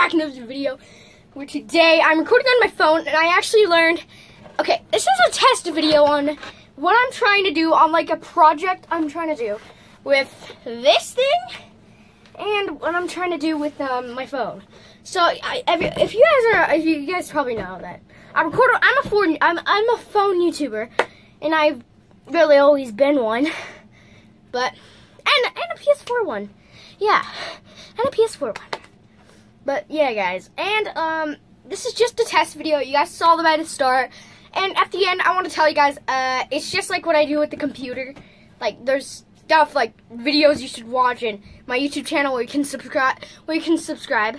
back into the video. Where today I'm recording on my phone, and I actually learned. Okay, this is a test video on what I'm trying to do on like a project I'm trying to do with this thing and what I'm trying to do with um, my phone. So I, if, you guys are, if you, you guys probably know that I record. I'm a phone. I'm I'm a phone YouTuber, and I've really always been one. But and and a PS4 one, yeah, and a PS4 one. But yeah, guys, and um, this is just a test video. You guys saw the way to start, and at the end, I want to tell you guys, uh, it's just like what I do with the computer. Like there's stuff like videos you should watch and my YouTube channel where you can subscribe. Where you can subscribe.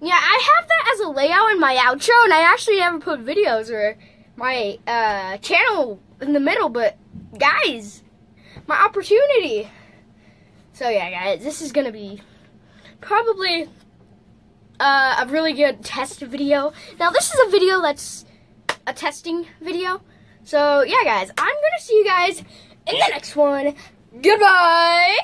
Yeah, I have that as a layout in my outro, and I actually never put videos or my uh, channel in the middle. But guys, my opportunity. So yeah, guys, this is gonna be probably uh, a really good test video. Now, this is a video that's a testing video. So yeah, guys, I'm gonna see you guys in the next one. Goodbye.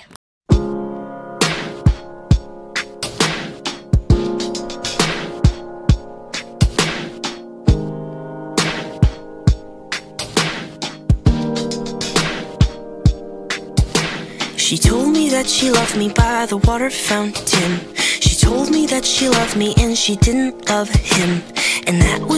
She told me that she loved me by the water fountain. Told me that she loved me and she didn't love him. And that was